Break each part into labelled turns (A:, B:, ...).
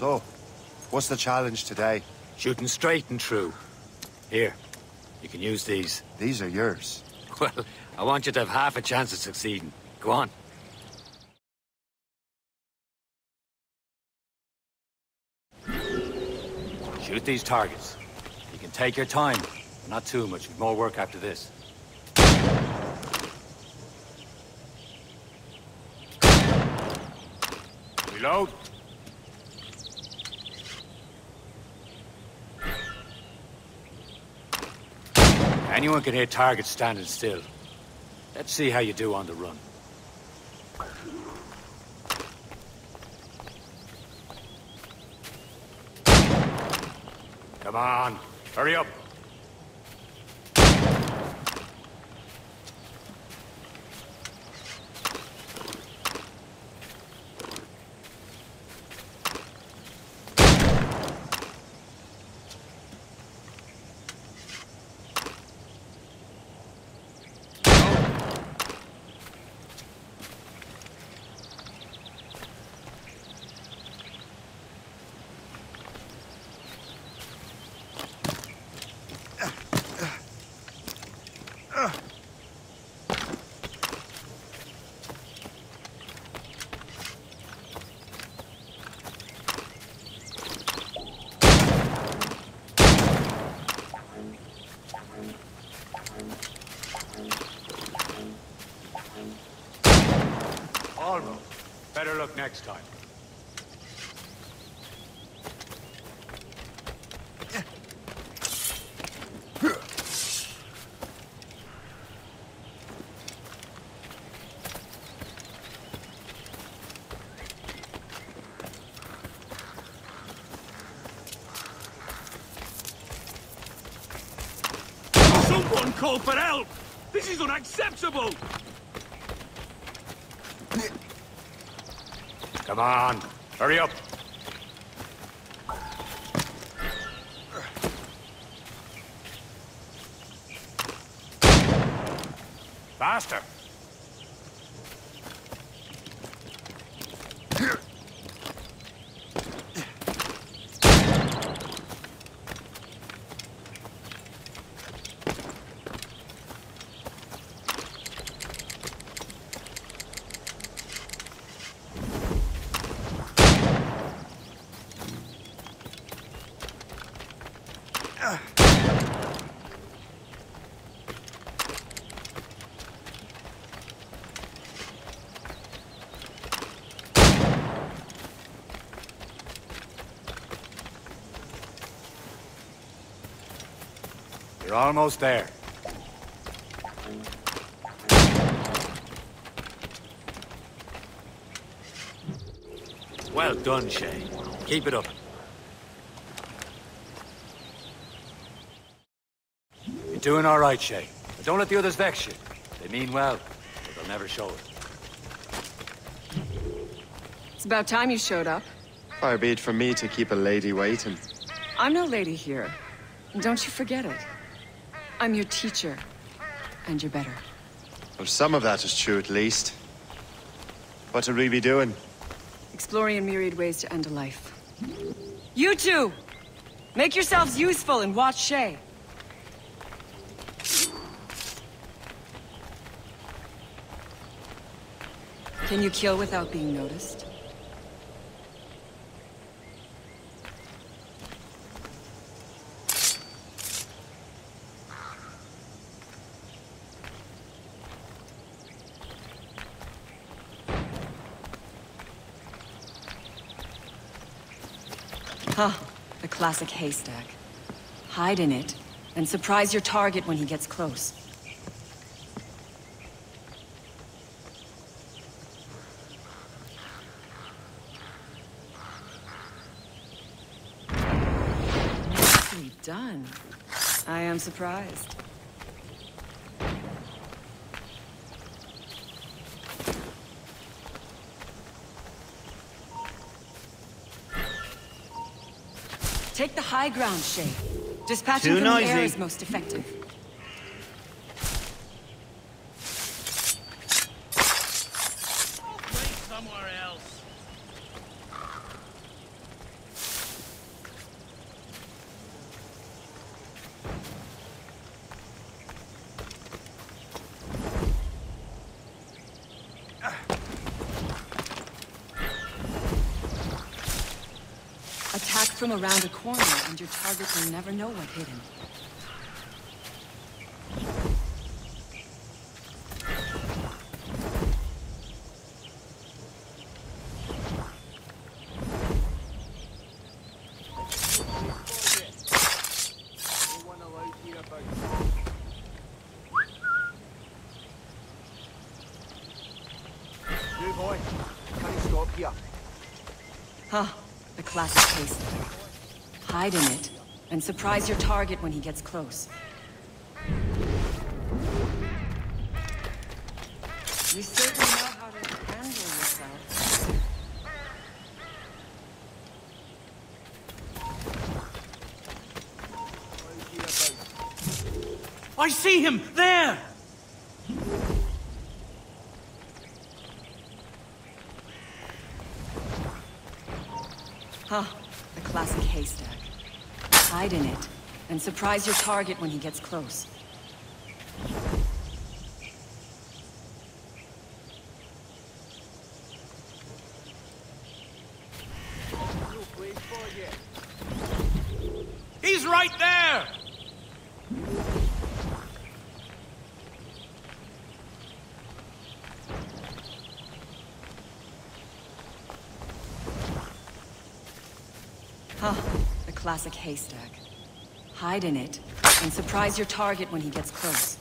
A: So, what's the challenge today?
B: Shooting straight and true. Here, you can use these.
A: These are yours.
B: Well, I want you to have half a chance of succeeding. Go on. Shoot these targets. You can take your time. Not too much. We've more work after this. Reload. Anyone can hit targets standing still. Let's see how you do on the run. Come on, hurry up. Almost. Better look next time.
C: Someone call for help! This is unacceptable!
B: Come on, hurry up. Faster. You're almost there. Well done, Shay. Keep it up. You're doing all right, Shay. But don't let the others vex you. They mean well, but they'll never show it.
D: It's about time you showed up.
A: Far be it from me to keep a lady waiting.
D: I'm no lady here. And don't you forget it. I'm your teacher. And you're better.
A: Well, some of that is true at least. What are we be doing?
D: Exploring a myriad ways to end a life. You two! Make yourselves useful and watch Shay. Can you kill without being noticed? Huh. The classic haystack. Hide in it, and surprise your target when he gets close. Done. I am surprised. Take the high ground, Shay. Dispatching
E: Too
D: from the air is most effective. Around a corner, and your target will never know what hit him.
F: You boy, can you stop here?
D: Huh, the classic case. Hide in it, and surprise your target when he gets close. You certainly know how to handle yourself.
G: I see him! There!
D: Huh, the classic haystack. Hide in it, and surprise your target when he gets close.
G: He's right there!
D: Huh, the classic haystack. Hide in it, and surprise your target when he gets close.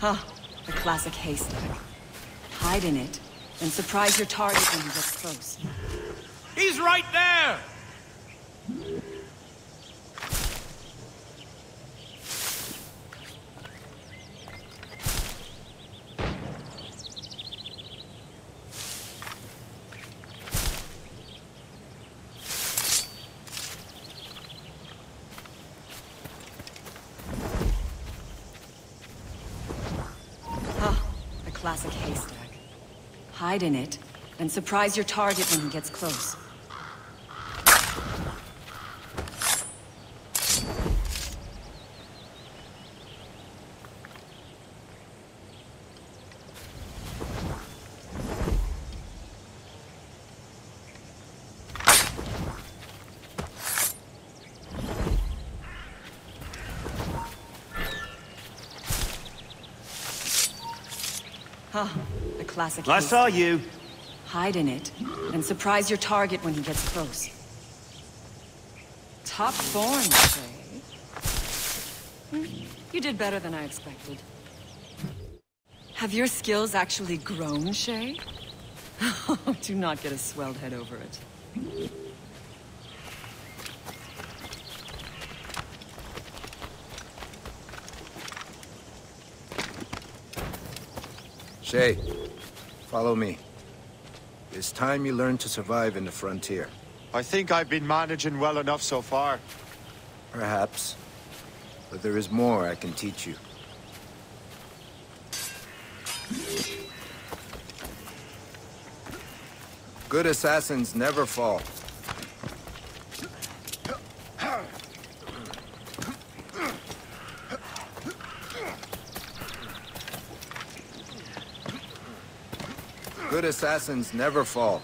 D: Huh, the classic haystack. Hide in it, and surprise your target when he gets close.
G: He's right there!
D: Huh, the classic haystack. Hide in it, and surprise your target when he gets close. Huh, classic
F: I
D: haystack.
F: saw you.
D: Hide in it, and surprise your target when he gets close. Top form, Shay. Hmm, You did better than I expected. Have your skills actually grown, Shay? Do not get a swelled head over it.
H: Shay, follow me. It's time you learn to survive in the frontier.
I: I think I've been managing well enough so far.
H: Perhaps. But there is more I can teach you. Good assassins never fall. Good assassins never fall.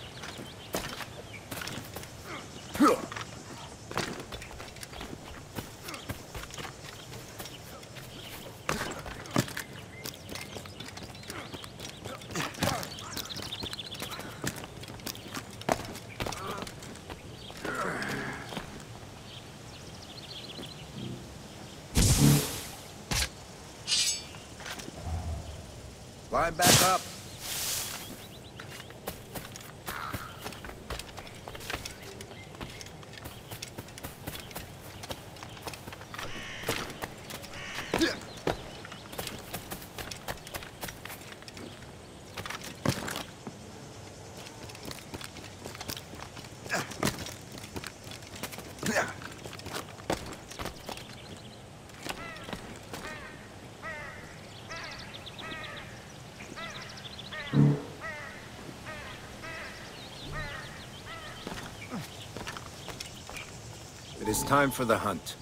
H: Line back up. Time for the hunt.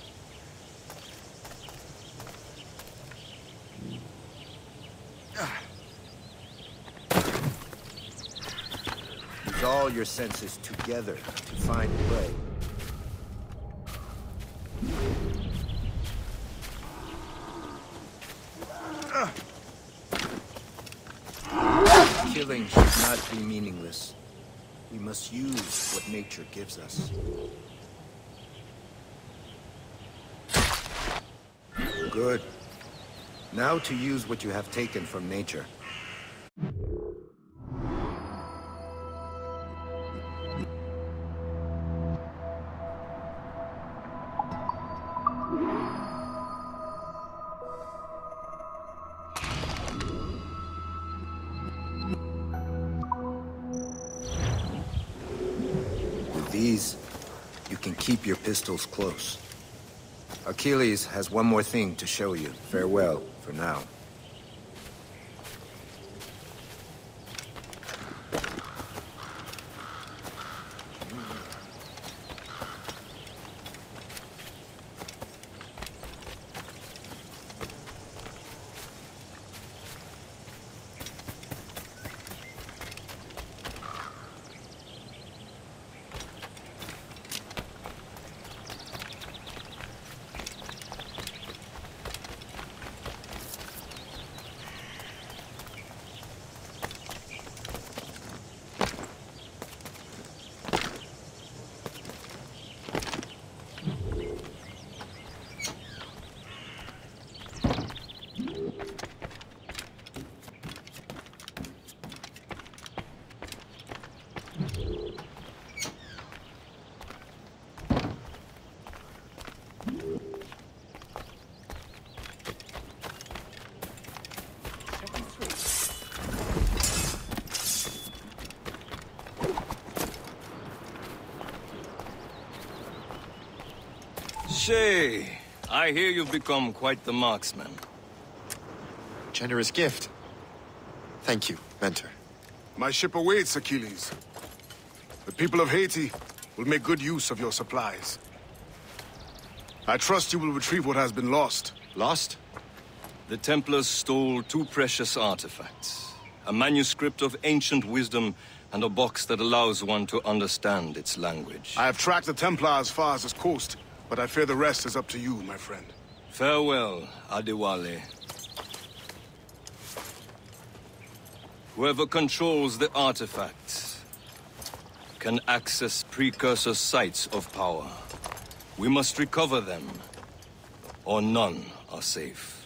H: Use all your senses together to find prey. Killing should not be meaningless. We must use what nature gives us. Good. Now to use what you have taken from nature. With these, you can keep your pistols close. Achilles has one more thing to show you. Farewell, for now.
J: Shay, I hear you've become quite the marksman.
I: Generous gift. Thank you, Mentor.
K: My ship awaits, Achilles. The people of Haiti will make good use of your supplies. I trust you will retrieve what has been lost.
I: Lost?
J: The Templars stole two precious artifacts. A manuscript of ancient wisdom and a box that allows one to understand its language.
K: I have tracked the Templar as far as this coast, but I fear the rest is up to you, my friend.
J: Farewell, Adewale. Whoever controls the artifacts can access precursor sites of power. We must recover them, or none are safe.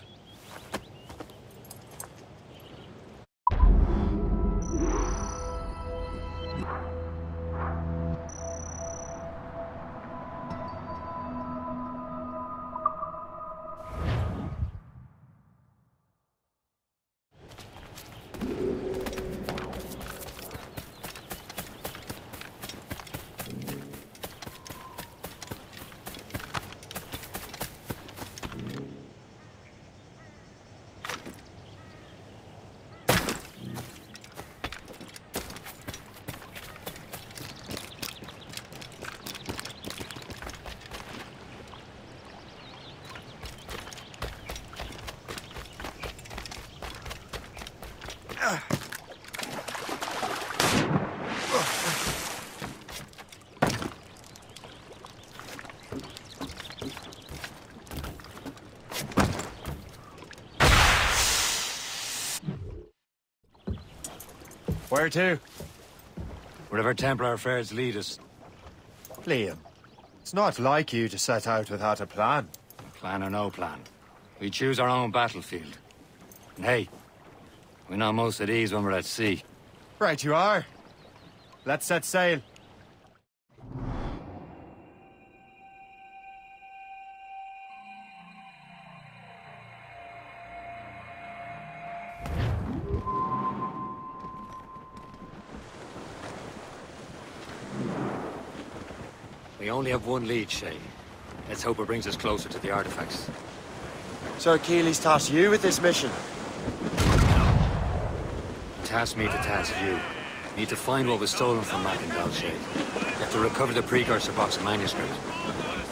B: Where to? Wherever Templar affairs lead us.
A: Liam, it's not like you to set out without a plan.
B: Plan or no plan. We choose our own battlefield. And hey, we know most of these when we're at sea.
A: Right you are. Let's set sail.
B: Have one lead, Shay. Let's hope it brings us closer to the artifacts.
A: So Achilles tasked you with this mission.
B: tasked me to task you. Need to find what was stolen from Mackandal, Shay. You have to recover the precursor box manuscript.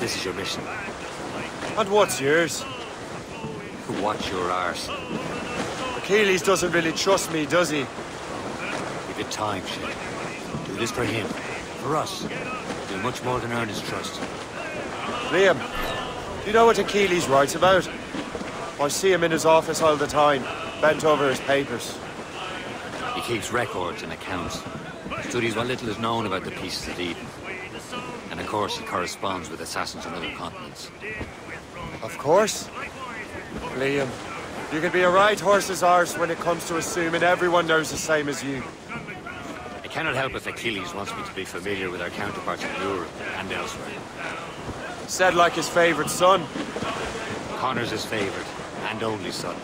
B: This is your mission.
A: And what's yours?
B: Watch your arse.
A: Achilles doesn't really trust me, does he?
B: Give it time, Shay. Do this for him. For us. Much more than earn his trust.
A: Liam, do you know what Achilles writes about? I see him in his office all the time, bent over his papers.
B: He keeps records and accounts. Studies what little is known about the pieces of Eden. And of course, he corresponds with assassins on other continents.
A: Of course. Liam, you can be a right horse's arse when it comes to assuming everyone knows the same as you.
B: I cannot help if Achilles wants me to be familiar with our counterparts in Europe and elsewhere.
A: Said like his favorite son.
B: Connor's his favorite and only son.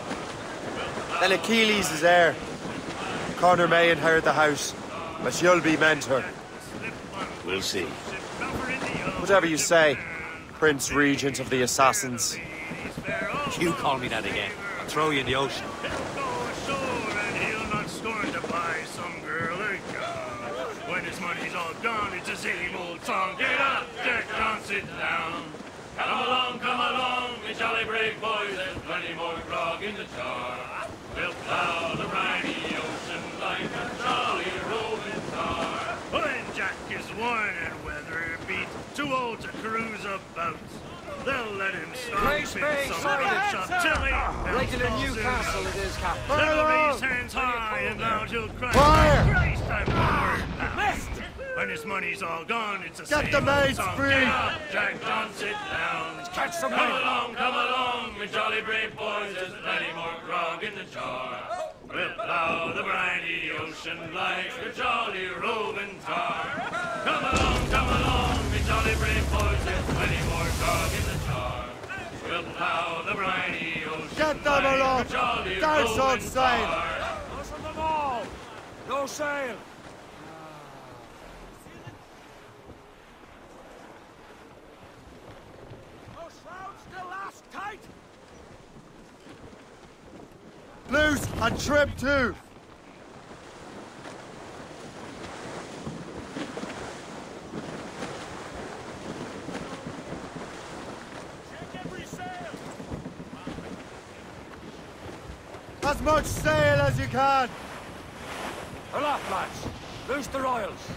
A: Then Achilles is heir. Connor may inherit the house, but you'll be mentor.
B: We'll see.
A: Whatever you say, Prince Regent of the Assassins.
B: You call me that again. I'll throw you in the ocean.
G: When his gone, it's the same old song. Get up, Jack John, sit down. Come along, come along, we jolly brave boys. There's plenty more grog in the jar. We'll plow the briny ocean like a jolly roving tar. When Jack is worn and weather beat, too old to cruise about. They'll let him spin
F: space,
G: some
F: sorry,
G: good shot till he
F: Right to the
G: falls in
F: Newcastle it is, Captain.
G: They'll raise hands high and loud you'll cry.
A: Fire!
G: Christ, I'm ah! bound. When his money's all gone, it's a
A: Get the maids free!
G: Get up, Jack John, sit down.
F: Catch some
G: Come
F: men.
G: along, come along, we jolly brave boys. There's plenty more grog in the jar. We'll plow the briny ocean like a jolly roving tar. Come along, come along, we jolly brave boys. There's plenty more grog in the jar. We'll plow the briny ocean
A: Get them
G: like
A: along!
G: a jolly
A: Guards on
G: roving
A: sail!
G: tar.
F: Loose on them all. No sail. Those shrouds still last tight.
A: Loose and trim too! As much sail as you can!
F: Aloft, lads. Loose the royals.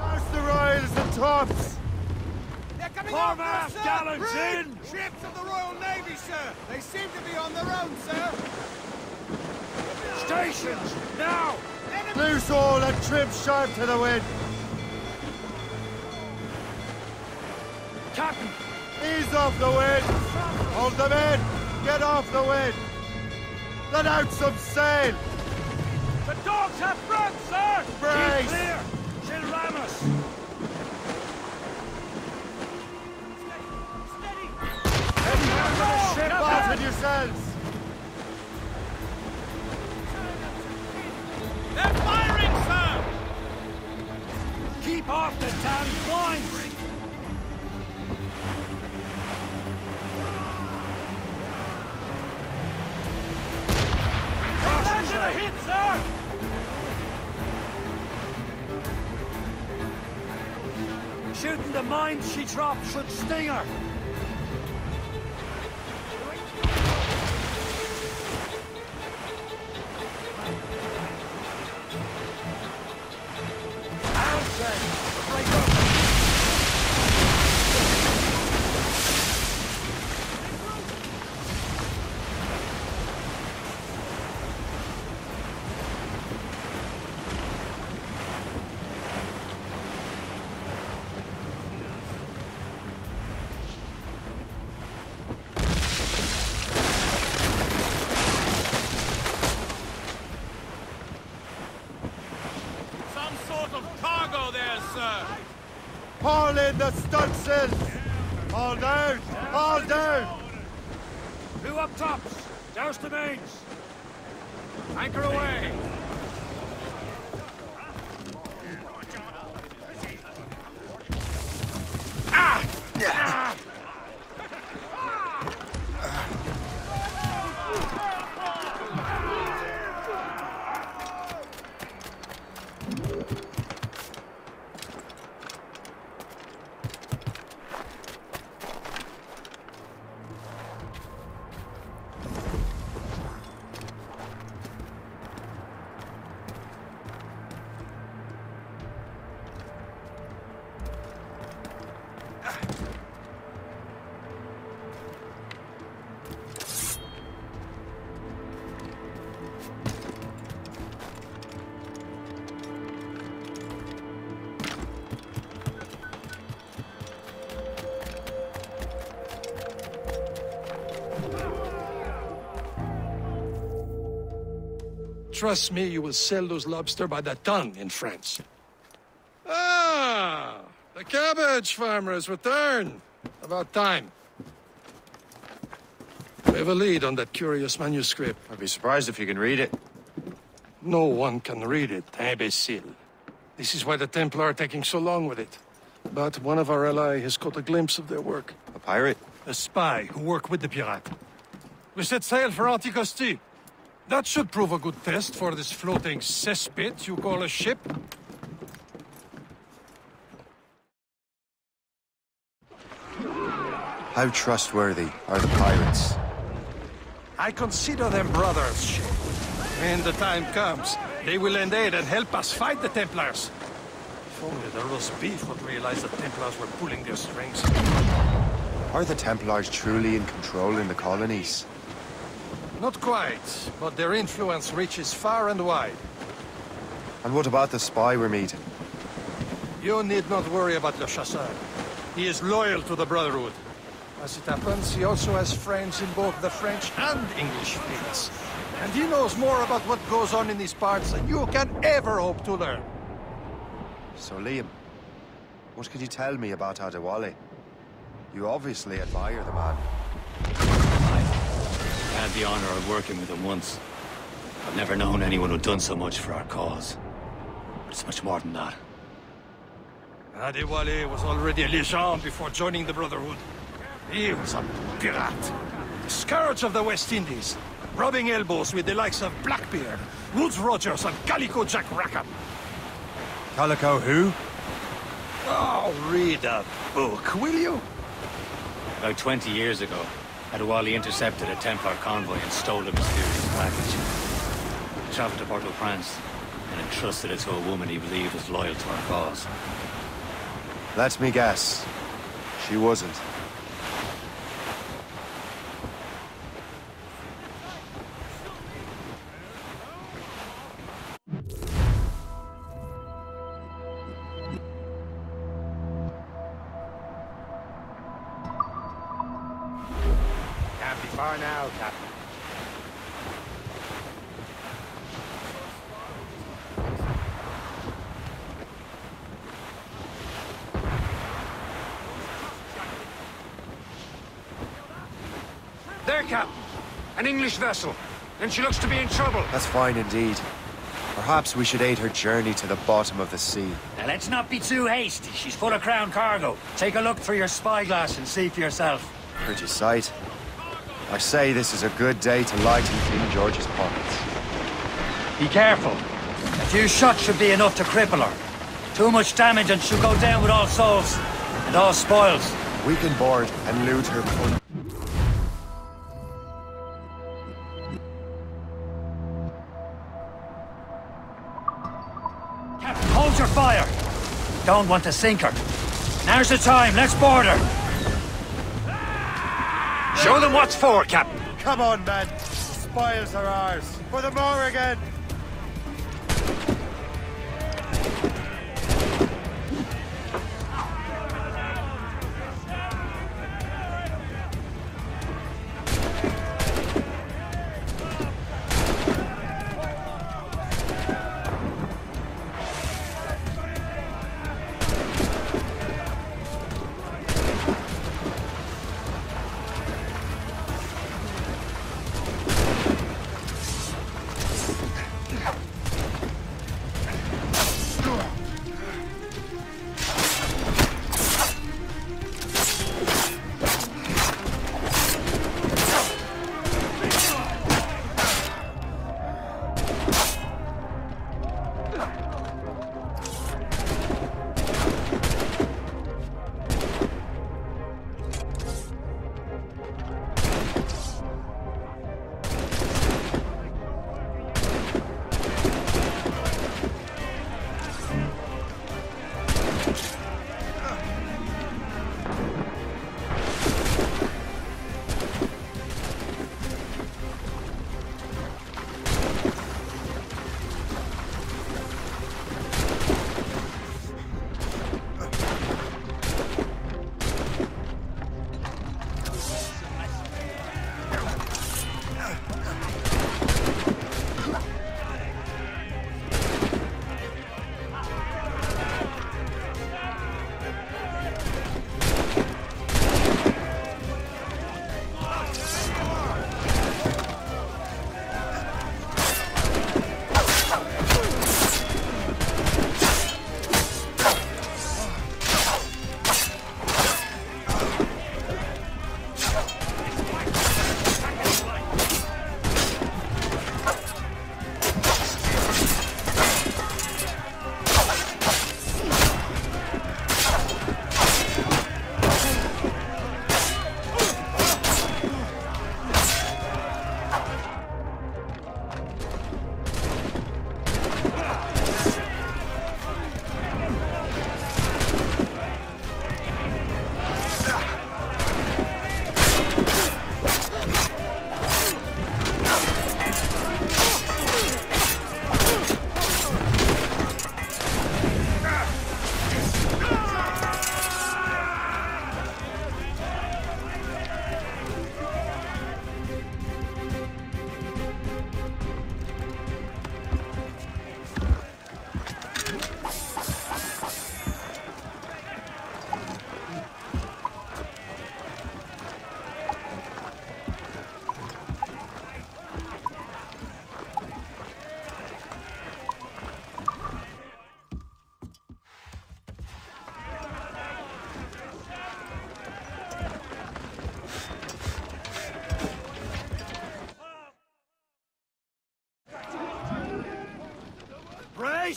A: How's the royals and tops?
F: They're coming
G: Foremast gallants!
F: Ships of the Royal Navy, sir. They seem to be on their own, sir.
G: Stations, now!
A: Loose all and trim sharp to the wind!
G: Captain!
A: Ease off the wind! Hold them in! Get off the wind! Let out some sail!
G: The dogs have front, sir!
A: Brace! The ship! Fasten yourselves!
G: They're firing, sir! Keep off the town blinds! Landed a hit, sir! Shooting the mines she dropped should sting her.
L: The stunsails! All down! All down!
M: Who up tops? Douse the mains. Anchor away.
N: Trust me, you will sell those lobster by the ton in France. Ah, the cabbage farmer has returned. About time. We have a lead on that curious manuscript.
A: I'd be surprised if you can read it.
N: No one can read it, imbecile. This is why the Templar are taking so long with it. But one of our ally has caught a glimpse of their work.
A: A pirate?
N: A spy who worked with the pirate. We set sail for Anticosti. That should prove a good test for this floating cesspit you call a ship.
A: How trustworthy are the pirates?
N: I consider them brothers. When the time comes, they will lend aid and help us fight the Templars. If only the roast beef would realize the Templars were pulling their strings.
A: Are the Templars truly in control in the colonies?
N: Not quite, but their influence reaches far and wide.
A: And what about the spy we're meeting?
N: You need not worry about Le Chasseur. He is loyal to the Brotherhood. As it happens, he also has friends in both the French and English fleets. And he knows more about what goes on in these parts than you can ever hope to learn.
A: So, Liam, what can you tell me about Adewale? You obviously admire the man.
B: I had the honor of working with him once. I've never known anyone who'd done so much for our cause. But it's much more than that.
N: Adewale was already a legend before joining the Brotherhood. He was a pirate. The scourge of the West Indies. Rubbing elbows with the likes of Blackbeard, Woodes Rogers, and Calico Jack Rackham.
A: Calico who?
N: Oh, read a book, will you?
B: About 20 years ago, Adewale intercepted a Templar convoy and stole a mysterious package. He traveled to Port-au-Prince and entrusted it to a woman he believed was loyal to our cause.
A: Let me guess. She wasn't.
O: Vessel. And she looks to be in trouble.
A: That's fine indeed. Perhaps we should aid her journey to the bottom of the sea.
B: Now let's not be too hasty. She's full of crown cargo. Take a look through your spyglass and see for yourself.
A: Pretty sight. I say this is a good day to lighten King George's pockets.
B: Be careful. A few shots should be enough to cripple her. Too much damage and she'll go down with all souls and all spoils.
A: We can board and loot her
B: don't want to sink her. Now's the time, let's board her. Show them what's for, Captain.
A: Come on, men. The spoils are ours. For the Morrigan.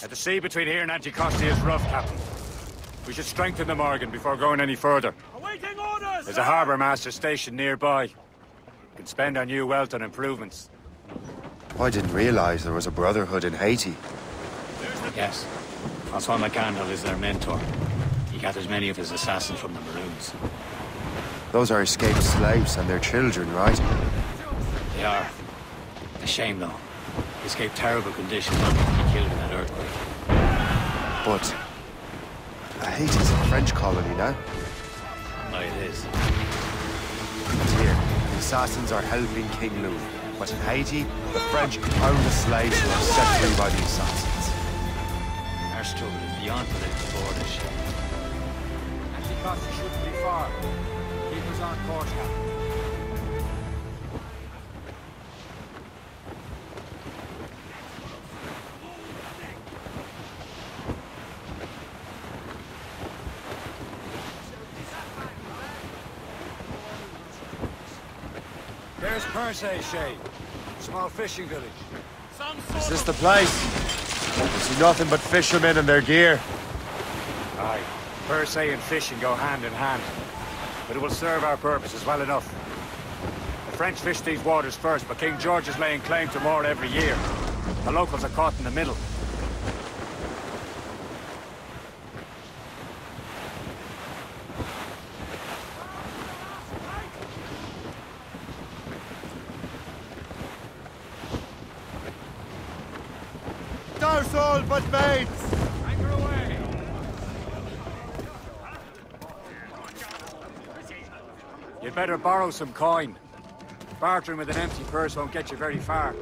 B: The sea between here and Anticosti is rough, Captain. We should strengthen the Morrigan before going any further.
C: Awaiting orders!
B: There's a harbour master stationed nearby. We can spend our new wealth on improvements.
A: I didn't realize there was a brotherhood in Haiti.
B: Yes. Francois Mackandal is their mentor. He gathers many of his assassins from the Maroons.
A: Those are escaped slaves and their children, right?
B: They are. A shame, though. They escaped terrible conditions
A: But... Haiti's a French colony now.
B: Aye, it is.
A: And here, the assassins are helping King Louis. But in Haiti, the French own the slaves who are set free by the assassins.
B: Our struggle is beyond political borders.
P: Anticosti shouldn't be far. Keep us on course, Captain. There's Percé, Shay. Small fishing village.
A: Is this the place? I see nothing but fishermen and their gear.
B: Aye. Percé and fishing go hand in hand. But it will serve our purposes well enough. The French fish these waters first, but King George is laying claim to more every year. The locals are caught in the middle.
C: Borrow some coin. Bartering with an empty purse won't get you very far.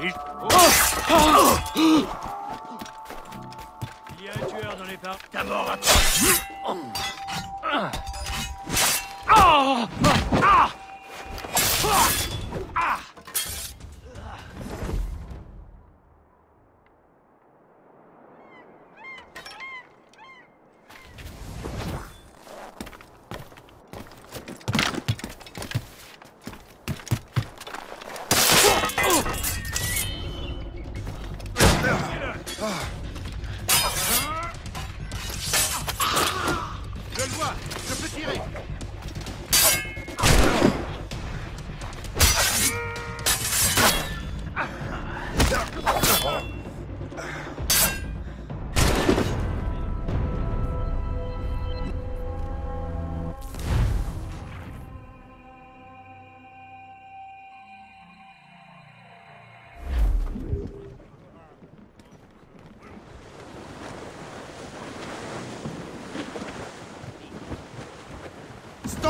G: Il y a un tueur dans les parcs. Ta mort à toi.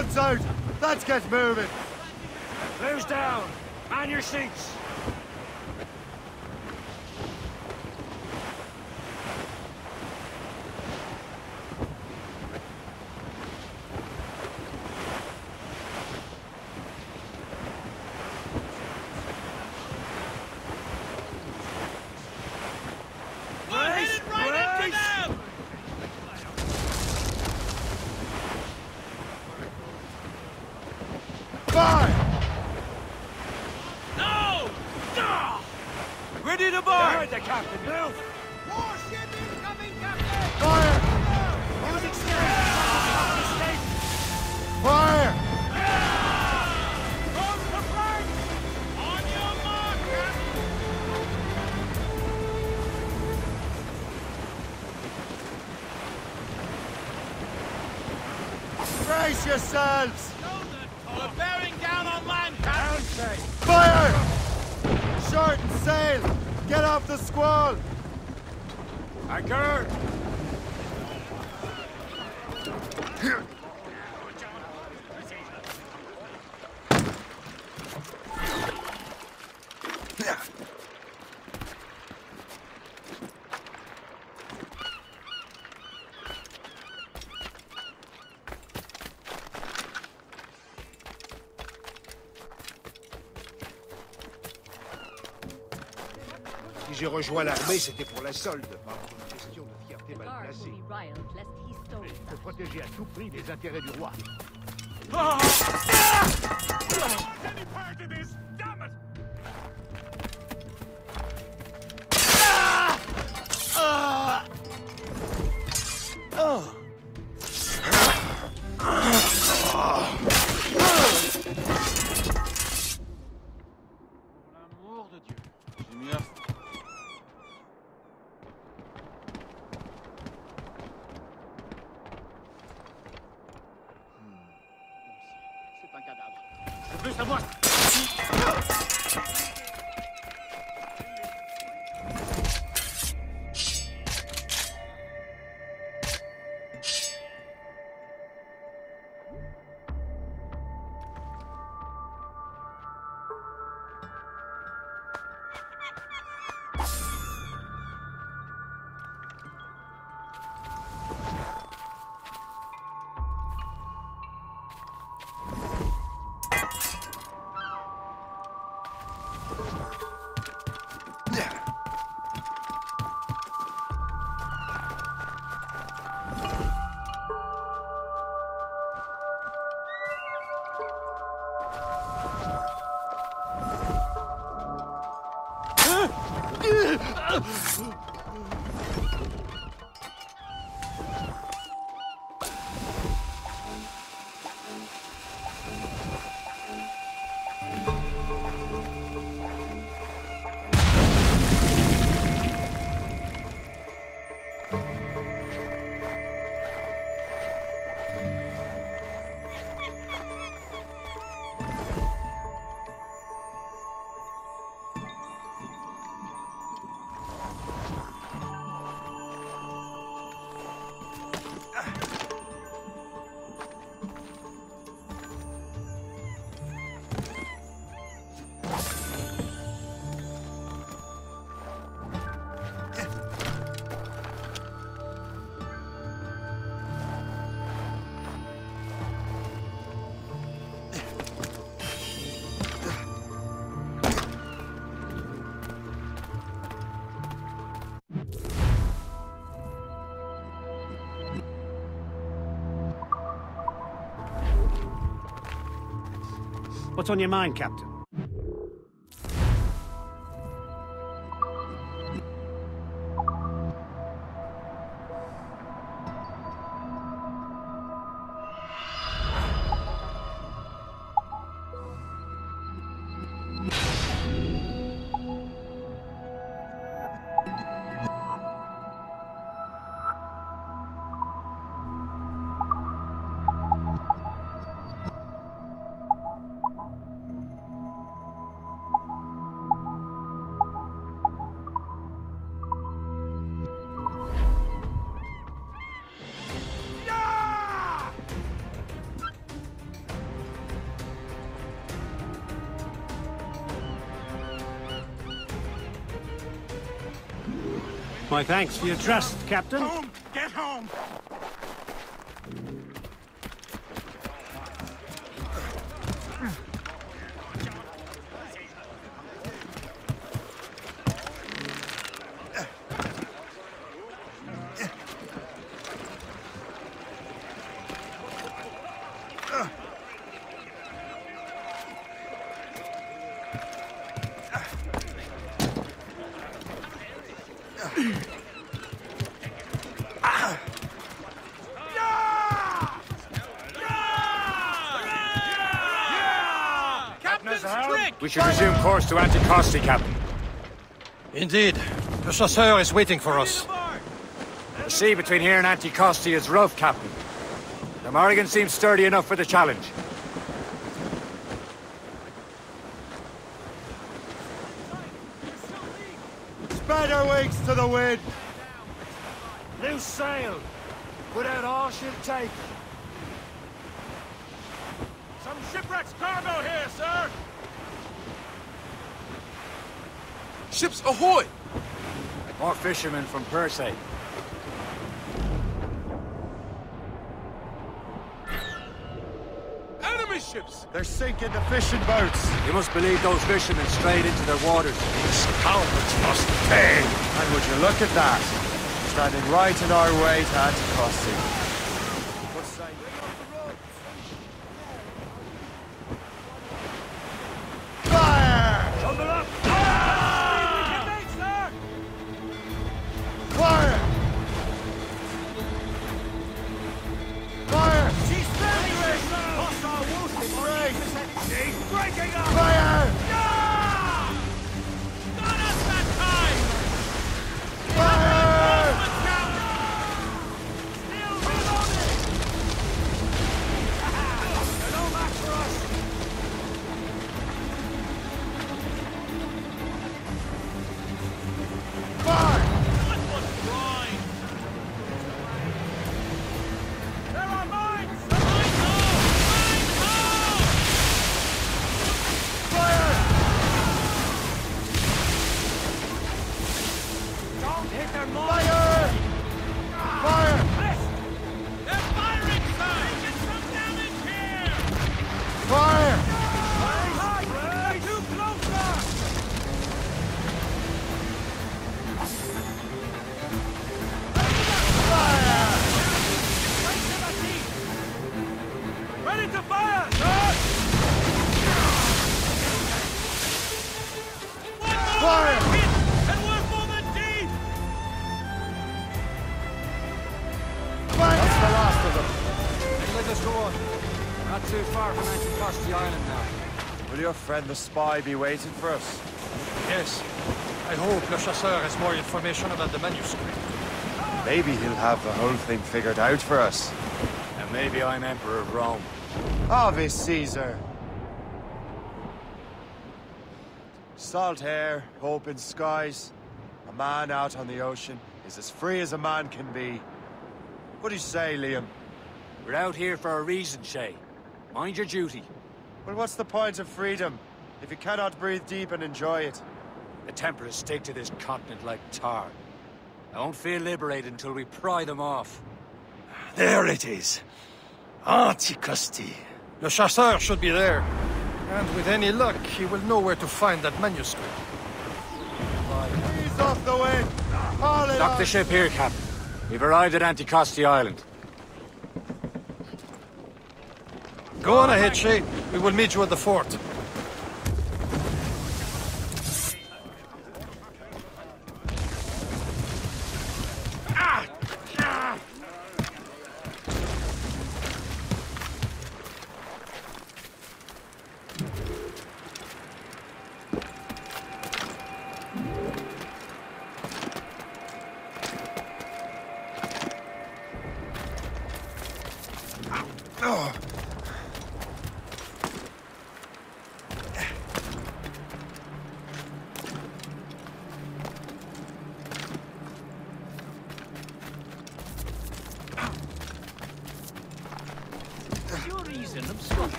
A: Studs out! Let's get moving!
C: Blues down! Man your seats!
F: J'ai rejoint l'armée, c'était pour la solde, pas pour une question de fierté mal placée. Il faut protéger à tout prix les intérêts du roi.
G: C'est
Q: What's on your mind, Captain? My thanks for your trust, Captain.
N: Home! Get home!
B: We should resume course to Anticosti, Captain.
N: Indeed. The chasseur is waiting for us.
B: The sea between here and Anticosti is rough, Captain. The Morrigan seems sturdy enough for the challenge.
C: Spread our wings to the wind! Loose sail! Put out all she'll take!
R: Some shipwreck's cargo here, sir!
S: Ships ahoy!
B: More fishermen from Percé.
S: Enemy ships!
C: They're sinking the fishing boats!
B: You must believe those fishermen strayed into their waters.
C: These scoundrels must pay! And would you look at that? Standing right in our way to Anticosti. fire! Fire!
R: That's the last of
C: them.
R: Let us go on.
B: Not too far from entering past the island now.
A: Will your friend the spy be waiting for us?
N: Yes. I hope Le Chasseur has more information about the manuscript.
T: Maybe he'll have the whole thing figured out for us.
B: And maybe I'm Emperor of Rome.
A: Ave Caesar! Salt air, open skies. A man out on the ocean is as free as a man can be. What do you say, Liam?
B: We're out here for a reason, Shay. Mind your duty.
A: Well, what's the point of freedom if you cannot breathe deep and enjoy it?
B: The Templars stick to this continent like tar. I won't feel liberated until we pry them off.
N: There it is. Anticosti. Le Chasseur should be there. And with any luck, he will know where to find that manuscript.
A: Ease off the wind! Haul it
B: Dock the ship here, Captain. We've arrived at Anticosti Island.
N: Go on ahead, Shay. We will meet you at the fort.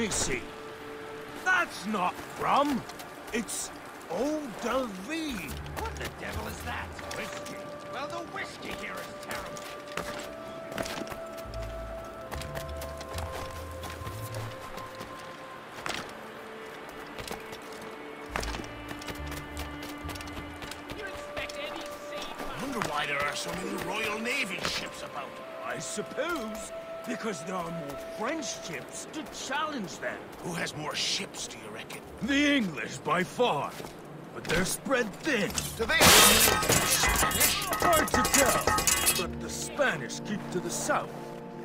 U: Me see. Because there are more French ships to challenge them. Who has more ships, do you reckon? The English, by far. But they're spread thin. Do they Spanish? Hard to tell. But the Spanish keep to the south.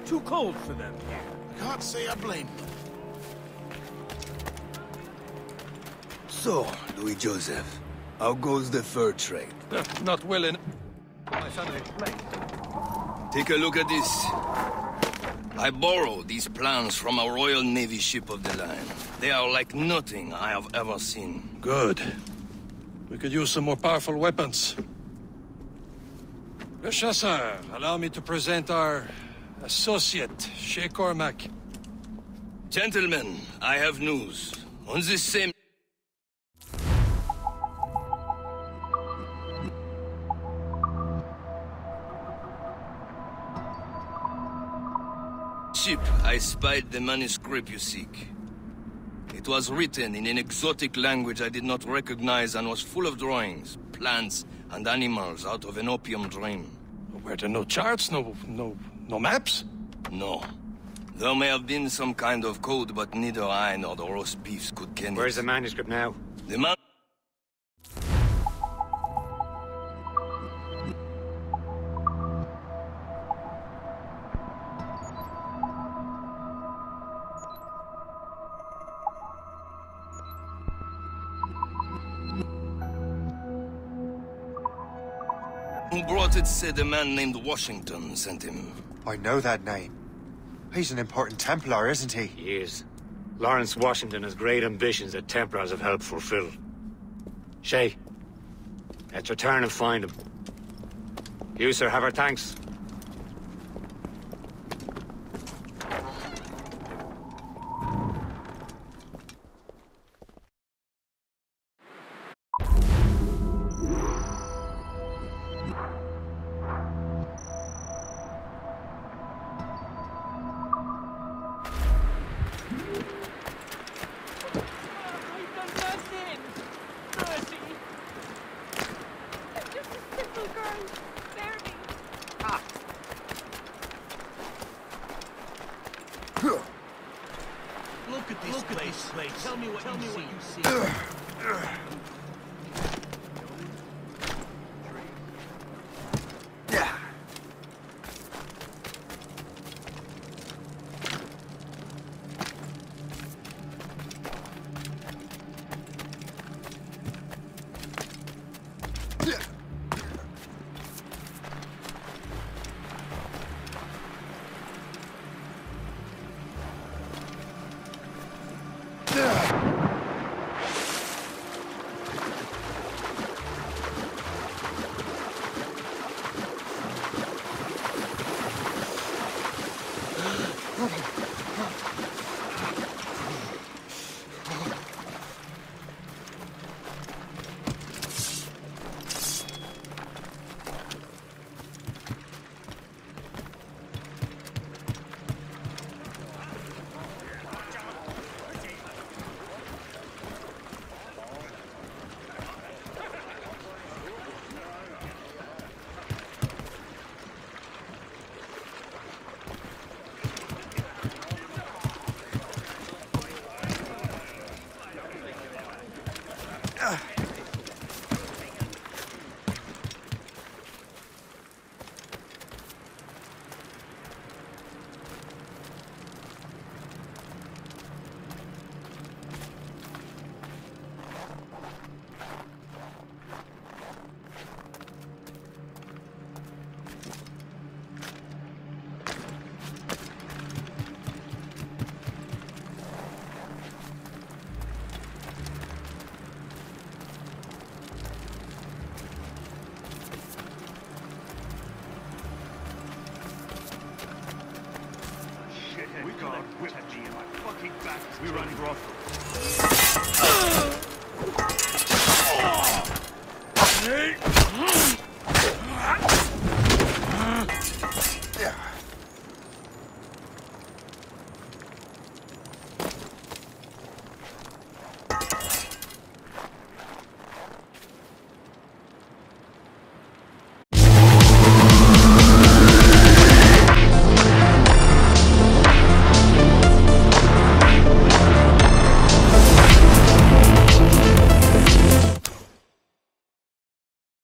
U: Too cold for them here. Can't say I blame them.
V: So, Louis Joseph, how goes the fur trade?
N: Not well in... My family plate.
J: Take a look at this. I borrowed these plans from a Royal Navy ship of the line. They are like nothing I have ever seen.
N: Good. We could use some more powerful weapons. Le Chasseur, allow me to present our associate, Shay Cormac.
J: Gentlemen, I have news. On this same ship, I spied the manuscript you seek. It was written in an exotic language I did not recognize and was full of drawings, plants, and animals out of an opium dream.
N: Were there no charts, no, no, no maps?
J: No. There may have been some kind of code, but neither I nor the roast beefs could ken
B: Where's
J: it.
B: the manuscript now?
J: The man... Who brought it said a man named Washington sent him.
T: I know that name. He's an important Templar, isn't he?
B: He is. Lawrence Washington has great ambitions that Templars have helped fulfill. Shay, let's return and find him. You, sir, have our thanks.
U: Tell me what, you see.